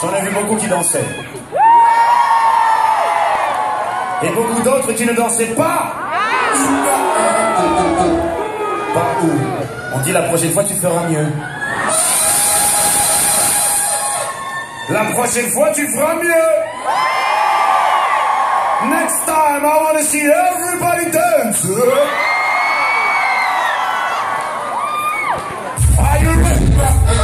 J'en ai vu beaucoup qui dansaient. Et beaucoup d'autres qui ne dansaient pas. Pas où On dit la prochaine fois tu feras mieux. La prochaine fois tu feras mieux. Next time I want to see everybody dance. Are you ready?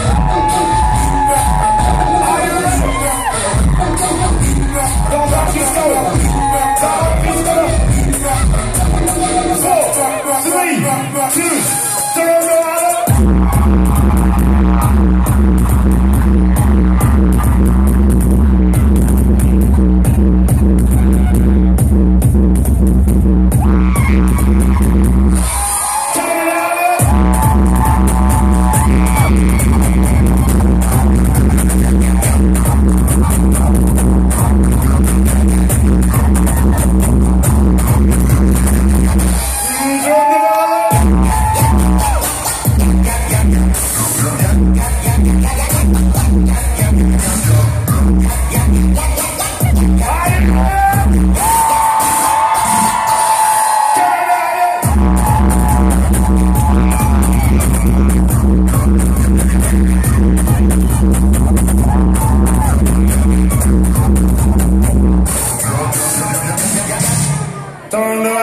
Turn up.